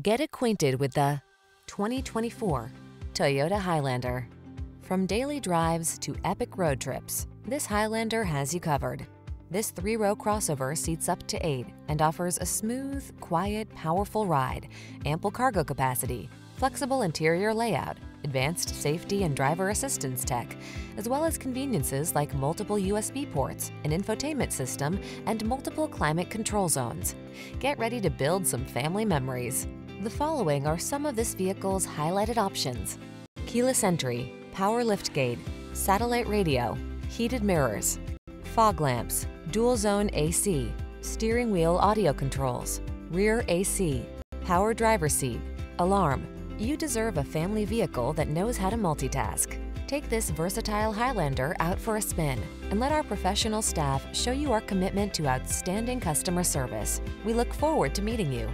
Get acquainted with the 2024 Toyota Highlander. From daily drives to epic road trips, this Highlander has you covered. This three-row crossover seats up to eight and offers a smooth, quiet, powerful ride, ample cargo capacity, flexible interior layout, advanced safety and driver assistance tech, as well as conveniences like multiple USB ports, an infotainment system, and multiple climate control zones. Get ready to build some family memories. The following are some of this vehicle's highlighted options. Keyless entry, power liftgate, satellite radio, heated mirrors, fog lamps, dual zone AC, steering wheel audio controls, rear AC, power driver seat, alarm. You deserve a family vehicle that knows how to multitask. Take this versatile Highlander out for a spin and let our professional staff show you our commitment to outstanding customer service. We look forward to meeting you.